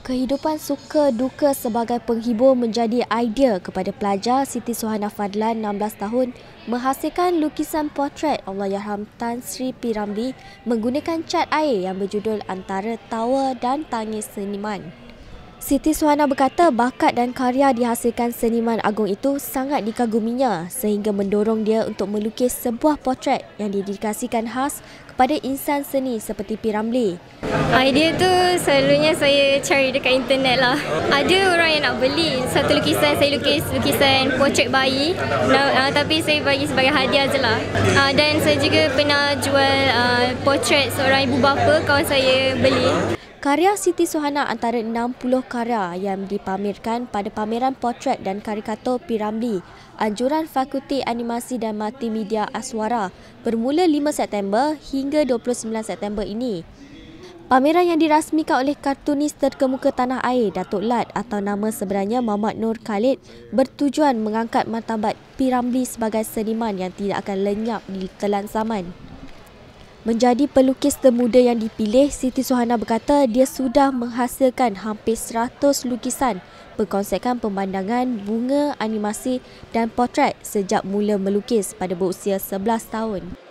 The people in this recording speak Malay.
Kehidupan suka duka sebagai penghibur menjadi idea kepada pelajar Siti Suhana Fadlan 16 tahun menghasilkan lukisan potret Allahyarham Tan Sri P. Ramlee menggunakan cat air yang berjudul Antara Tawa dan Tangis Seniman. Siti Suhana berkata bakat dan karya dihasilkan seniman agung itu sangat dikaguminya sehingga mendorong dia untuk melukis sebuah potret yang didedikasikan khas kepada insan seni seperti P. Idea tu selalunya saya cari dekat internet lah. Ada orang yang nak beli satu lukisan, saya lukis lukisan potret bayi. Uh, tapi saya bagi sebagai hadiah je lah. Uh, dan saya juga pernah jual uh, potret seorang ibu bapa kawan saya beli. Karya Siti Suhana antara 60 karya yang dipamerkan pada pameran potret dan karikatur Piramli, anjuran Fakulti Animasi dan Multimedia Aswara bermula 5 September hingga 29 September ini. Pameran yang dirasmikan oleh kartunis terkemuka tanah air Datuk Lat atau nama sebenarnya Muhammad Nur Khalid bertujuan mengangkat martabat P. Ramlee sebagai seniman yang tidak akan lenyap di telan zaman. Menjadi pelukis termuda yang dipilih, Siti Suhana berkata dia sudah menghasilkan hampir 100 lukisan berkonsepkan pemandangan, bunga, animasi dan potret sejak mula melukis pada berusia 11 tahun.